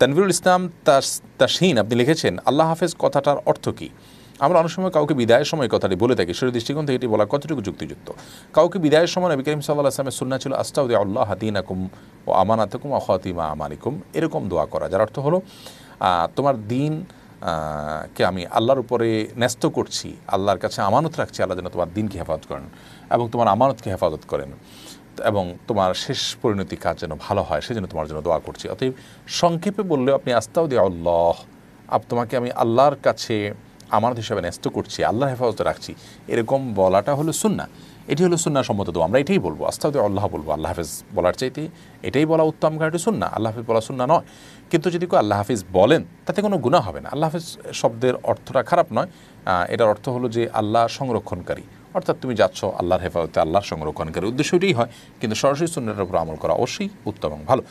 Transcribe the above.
তানভিরুল ইসলাম তাসহীন, আপনি লিখেছেন, আল্লাহ হাফেজ, কথাটার অর্থ কী? আমরা অনেক সময় কাউকে বিদায়ের সময় কথাটি বলে থাকি। সেই দৃষ্টিকোণ থেকে এটি বলা কতটুকু যুক্তিযুক্ত? কাউকে বিদায়ের সময় নবী করিম সাল্লাহ আসলামের সুন্না ছিল আস্তাউদ্দি আল্লাহ হাদিন আকুম ও আমানাতকুম অখাতিমা আমানিকুম এরকম দোয়া করা, যার অর্থ হলো তোমার দিন কে আমি আল্লাহর উপরে ন্যস্ত করছি, আল্লাহর কাছে আমানত রাখছি, আল্লাহ যেন তোমার দিনকে হেফাজত করেন এবং তোমার আমানতকে হেফাজত করেন। এবং তোমার শেষ পরিণতি কাজ যেন ভালো হয়, সেজন্য তোমার জন্য দোয়া করছি। অতএব সংক্ষেপে বললেও আপনি আস্তাউদ্দি আল্লাহ আপ তোমাকে আমি আল্লাহর কাছে আমানত হিসাবে ন্যস্ত করছি আল্লাহ হেফাজতে রাখছি। এরকম বলাটা হলো সুন্না এটি হলো সুন্না সম্মত দোয়া। আমরা এটাই বলব আস্তাউদ্দি আল্লাহ বলব, আল্লাহ হাফেজ বলার চাইতে এটাই বলা উত্তম, কারণ এটি সুন্না আল্লাহ হাফিজ বলা সুন্না নয়। কিন্তু যদি কেউ আল্লাহ হাফিজ বলেন, তাতে কোনো গুণা হবে না। আল্লাহ হাফিজ শব্দের অর্থটা খারাপ নয়। এটার অর্থ হলো যে আল্লাহ সংরক্ষণকারী। অর্থাৎ তুমি যাচ্ছ আল্লাহর হেফাজতে, আল্লাহর সংরক্ষণকারী। উদ্দেশ্য এটাই হয়, কিন্তু সরাসরি সুন্নার উপর আমল করা অবশ্যই উত্তম এবং ভালো।